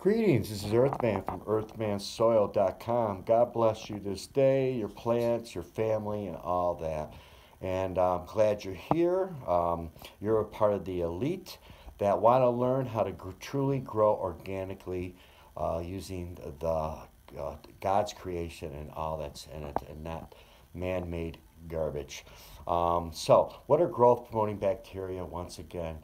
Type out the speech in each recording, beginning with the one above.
Greetings, this is Earthman from earthmansoil.com. God bless you this day, your plants, your family, and all that. And I'm glad you're here. Um, you're a part of the elite that want to learn how to gr- truly grow organically uh, using the uh, God's creation and all that's in it, and not man-made garbage. Um, so, what are growth promoting bacteria? Once again.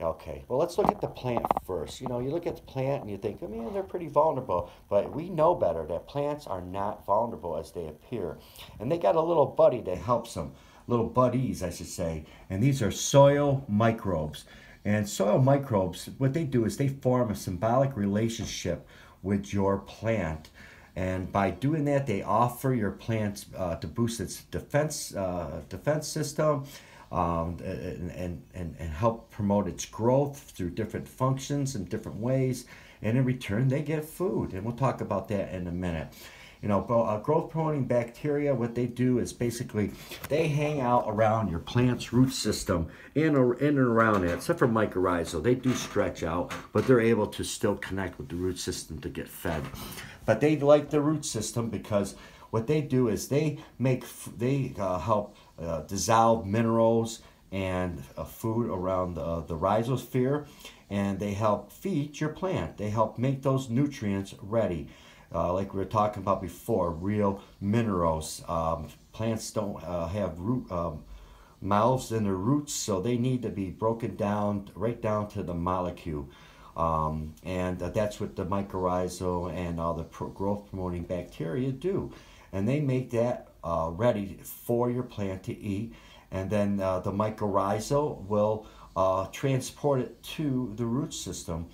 Okay, well, let's look at the plant first. You know, you look at the plant and you think, I mean, they're pretty vulnerable, but we know better that plants are not vulnerable as they appear. And they got a little buddy that helps them, little buddies, I should say. And these are soil microbes. And soil microbes, what they do is they form a symbolic relationship with your plant. And by doing that, they offer your plant uh, to boost its defense uh, defense system um, and, and, and, help promote its growth through different functions and different ways. And in return, they get food. And we'll talk about that in a minute. You know, uh, growth promoting bacteria, what they do is basically they hang out around your plant's root system in, or, in and around it, except for mycorrhizal. They do stretch out, but they're able to still connect with the root system to get fed. But they like the root system because what they do is they make, they uh, help uh, dissolve minerals and uh, food around the, rhizosphere and they help feed your plant. They help make those nutrients ready. Uh, like we were talking about before, real minerals. Um, plants don't uh, have root um, mouths in their roots, so they need to be broken down right down to the molecule. Um, and that's what the mycorrhizal and all the pro growth promoting bacteria do. And they make that uh, ready for your plant to eat. And then uh, the mycorrhizal will uh, transport it to the root system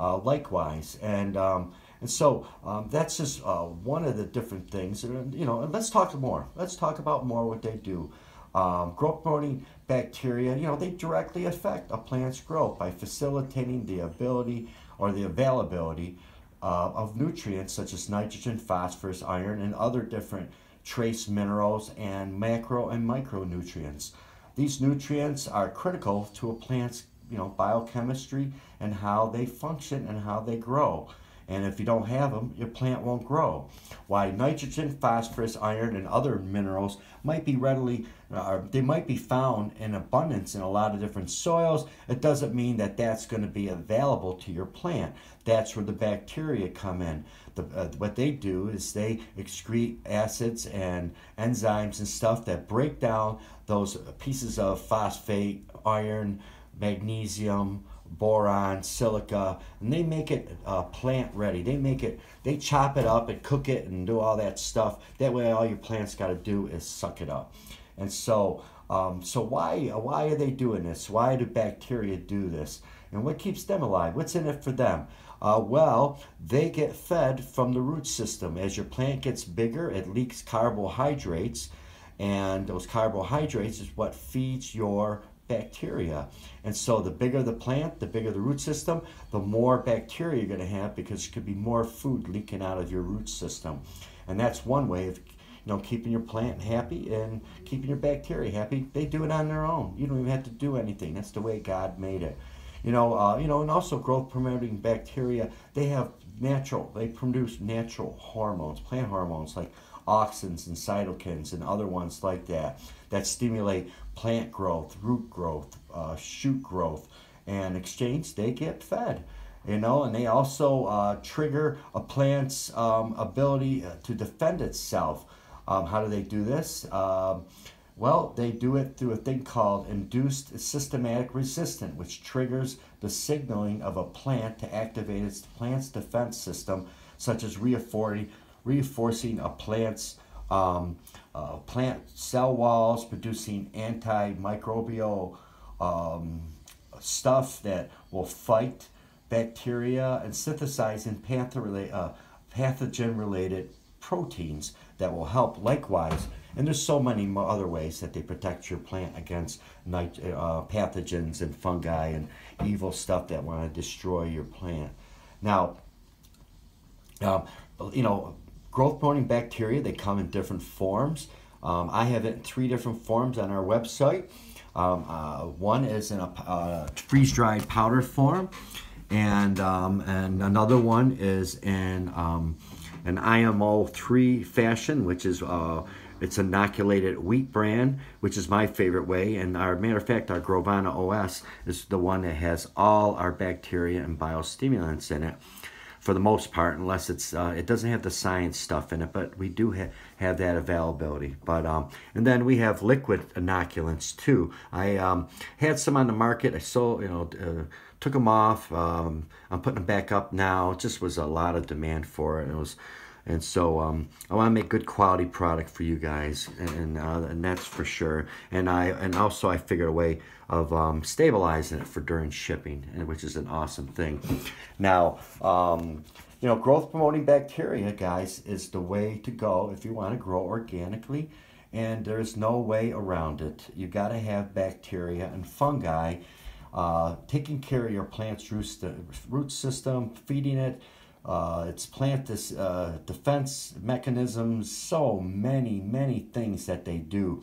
uh, likewise. And, um, and so um, that's just uh, one of the different things. And, you know, and let's talk more. Let's talk about more what they do. Um, growth promoting bacteria, you know, they directly affect a plant's growth by facilitating the ability or the availability uh, of nutrients such as nitrogen, phosphorus, iron, and other different trace minerals, and macro and micronutrients. These nutrients are critical to a plant's you know, biochemistry and how they function and how they grow. And if you don't have them, your plant won't grow. Why nitrogen, phosphorus, iron, and other minerals might be readily, uh, they might be found in abundance in a lot of different soils. It doesn't mean that that's going to be available to your plant. That's where the bacteria come in. The, uh, what they do is they excrete acids and enzymes and stuff that break down those pieces of phosphate, iron, magnesium, boron, silica, and they make it uh, plant ready. They make it, they chop it up and cook it and do all that stuff. That way, all your plants got to do is suck it up. And so, um, so why why are they doing this? Why do bacteria do this? And what keeps them alive? What's in it for them? Uh, well, they get fed from the root system. As your plant gets bigger, it leaks carbohydrates, and those carbohydrates is what feeds your bacteria. And so the bigger the plant, the bigger the root system, the more bacteria you're going to have because it could be more food leaking out of your root system. And that's one way of you know keeping your plant happy and keeping your bacteria happy. They do it on their own. You don't even have to do anything. That's the way God made it. You know, uh, you know, and also growth promoting bacteria, they have natural, they produce natural hormones, plant hormones like auxins and cytokines and other ones like that that stimulate plant growth, root growth, uh, shoot growth, and exchange they get fed. You know, and they also uh, trigger a plant's um, ability uh, to defend itself. Um, how do they do this? Um, well, they do it through a thing called induced systematic resistance, which triggers the signaling of a plant to activate its plant's defense system, such as reinforcing reinforcing a plant's um, uh, plant cell walls, producing antimicrobial um, stuff that will fight bacteria and synthesizing uh, pathogen-related proteins that will help likewise. And there's so many other ways that they protect your plant against uh, pathogens and fungi and evil stuff that want to destroy your plant. Now, um, you know, growth promoting bacteria, they come in different forms. Um, I have it in three different forms on our website. Um, uh, one is in a uh, freeze dried powder form, and um, and another one is in um, an IMO three fashion, which is uh, it's inoculated wheat bran, which is my favorite way. And our matter of fact, our Grovana OS is the one that has all our bacteria and biostimulants in it for the most part, unless it's uh, it doesn't have the science stuff in it, but we do ha- have that availability. But um, and then we have liquid inoculants too. I um, had some on the market. I sold, you know, uh, took them off. Um, I'm putting them back up now. It just was a lot of demand for it. It was and so um, I want to make good quality product for you guys, and uh, and that's for sure. And I and also I figured a way of um, stabilizing it for during shipping, which is an awesome thing. Now, um, you know, growth promoting bacteria, guys, is the way to go if you want to grow organically. And there's no way around it. You got to have bacteria and fungi uh, taking care of your plant's root system, feeding it uh, its plant this, uh, defense mechanisms, so many, many things that they do.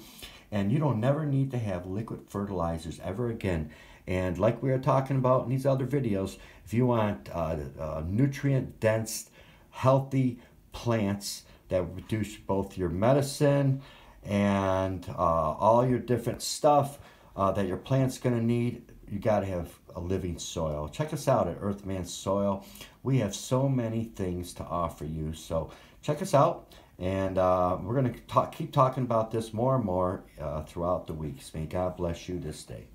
And you don't never need to have liquid fertilizers ever again. And like we are talking about in these other videos, if you want uh, uh nutrient dense, healthy plants that produce both your medicine and uh, all your different stuff uh, that your plant's going to need, you got to have a living soil. Check us out at Earthman Soil. We have so many things to offer you. So check us out. And uh, we're going to talk, keep talking about this more and more uh, throughout the weeks. May God bless you this day.